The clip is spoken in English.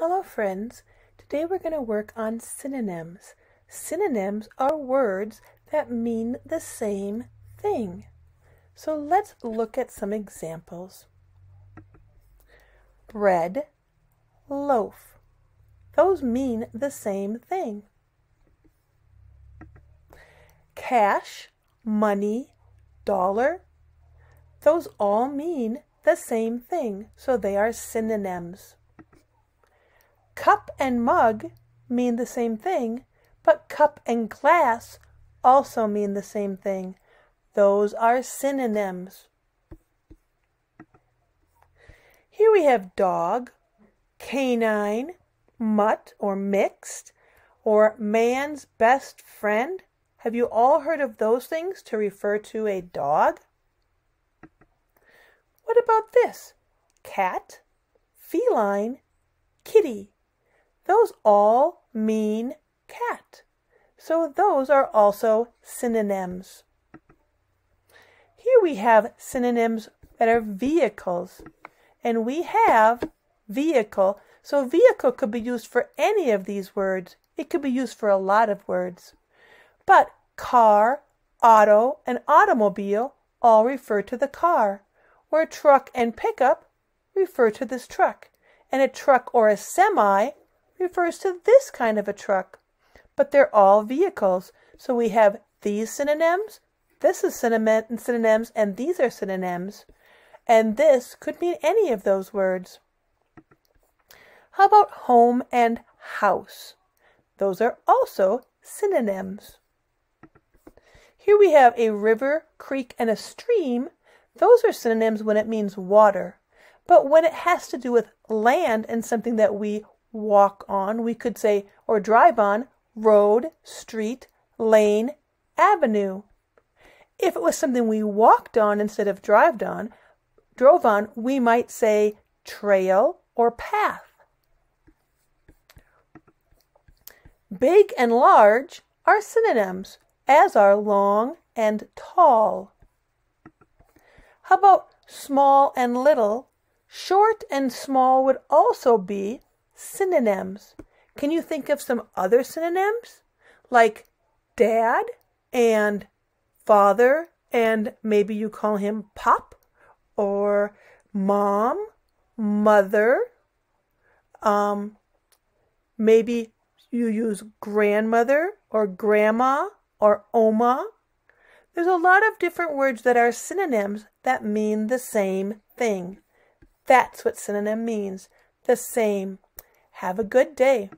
Hello friends, today we're going to work on synonyms. Synonyms are words that mean the same thing. So let's look at some examples. Bread, loaf. Those mean the same thing. Cash, money, dollar. Those all mean the same thing, so they are synonyms. Cup and mug mean the same thing, but cup and glass also mean the same thing. Those are synonyms. Here we have dog, canine, mutt or mixed, or man's best friend. Have you all heard of those things to refer to a dog? What about this? Cat, feline, kitty. Those all mean cat. So those are also synonyms. Here we have synonyms that are vehicles. And we have vehicle. So vehicle could be used for any of these words. It could be used for a lot of words. But car, auto, and automobile all refer to the car, where truck and pickup refer to this truck, and a truck or a semi refers to this kind of a truck. But they're all vehicles. So we have these synonyms, this is synonyms, and these are synonyms. And this could mean any of those words. How about home and house? Those are also synonyms. Here we have a river, creek, and a stream. Those are synonyms when it means water. But when it has to do with land and something that we walk on, we could say, or drive on, road, street, lane, avenue. If it was something we walked on instead of drove on, drove on, we might say trail or path. Big and large are synonyms, as are long and tall. How about small and little? Short and small would also be synonyms. Can you think of some other synonyms? Like dad and father, and maybe you call him pop, or mom, mother. Um, maybe you use grandmother or grandma or oma. There's a lot of different words that are synonyms that mean the same thing. That's what synonym means the same. Have a good day.